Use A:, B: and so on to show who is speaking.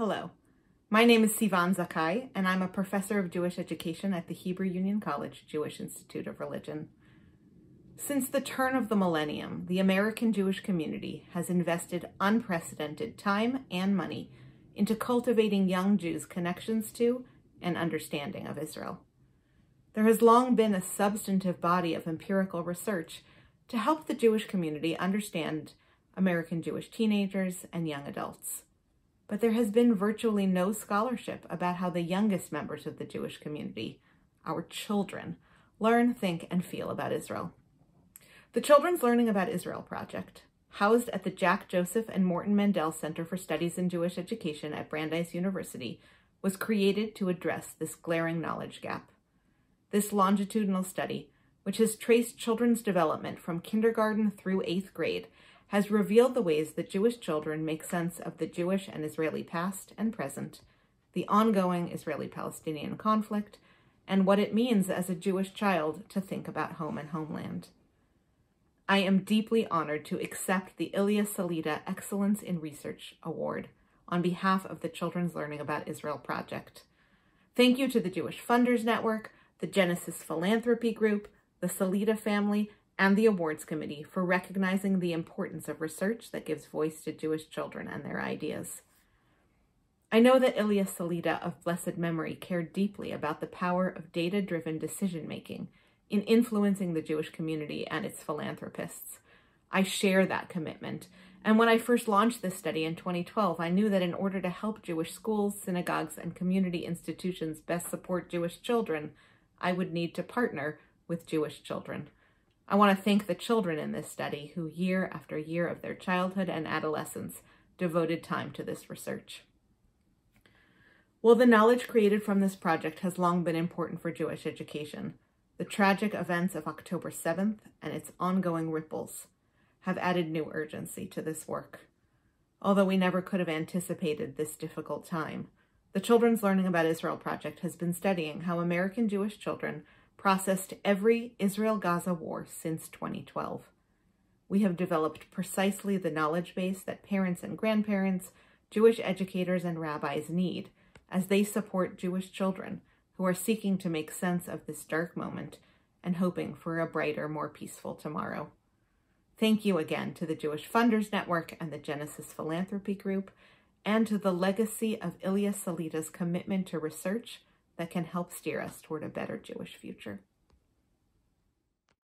A: Hello, my name is Sivan Zakai, and I'm a professor of Jewish education at the Hebrew Union College Jewish Institute of Religion. Since the turn of the millennium, the American Jewish community has invested unprecedented time and money into cultivating young Jews' connections to and understanding of Israel. There has long been a substantive body of empirical research to help the Jewish community understand American Jewish teenagers and young adults but there has been virtually no scholarship about how the youngest members of the Jewish community, our children, learn, think, and feel about Israel. The Children's Learning About Israel Project, housed at the Jack Joseph and Morton Mandel Center for Studies in Jewish Education at Brandeis University, was created to address this glaring knowledge gap. This longitudinal study, which has traced children's development from kindergarten through eighth grade, has revealed the ways that Jewish children make sense of the Jewish and Israeli past and present, the ongoing Israeli-Palestinian conflict, and what it means as a Jewish child to think about home and homeland. I am deeply honored to accept the Ilia Salita Excellence in Research Award on behalf of the Children's Learning About Israel Project. Thank you to the Jewish Funders Network, the Genesis Philanthropy Group, the Salita family, and the awards committee for recognizing the importance of research that gives voice to Jewish children and their ideas. I know that Ilia Salita of blessed memory cared deeply about the power of data-driven decision-making in influencing the Jewish community and its philanthropists. I share that commitment, and when I first launched this study in 2012, I knew that in order to help Jewish schools, synagogues, and community institutions best support Jewish children, I would need to partner with Jewish children. I want to thank the children in this study who year after year of their childhood and adolescence devoted time to this research. While the knowledge created from this project has long been important for Jewish education, the tragic events of October 7th and its ongoing ripples have added new urgency to this work. Although we never could have anticipated this difficult time, the Children's Learning About Israel Project has been studying how American Jewish children processed every Israel-Gaza war since 2012. We have developed precisely the knowledge base that parents and grandparents, Jewish educators and rabbis need as they support Jewish children who are seeking to make sense of this dark moment and hoping for a brighter, more peaceful tomorrow. Thank you again to the Jewish Funders Network and the Genesis Philanthropy Group, and to the legacy of Ilia Salita's commitment to research that can help steer us toward a better Jewish future.